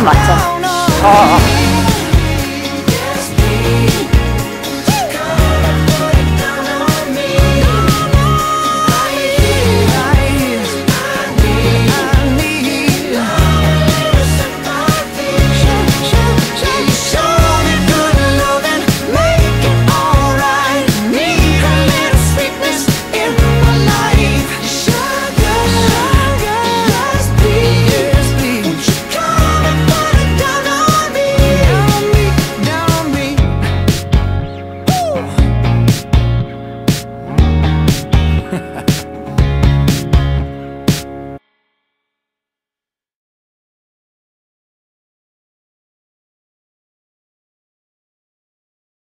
맞죠? 아. 아.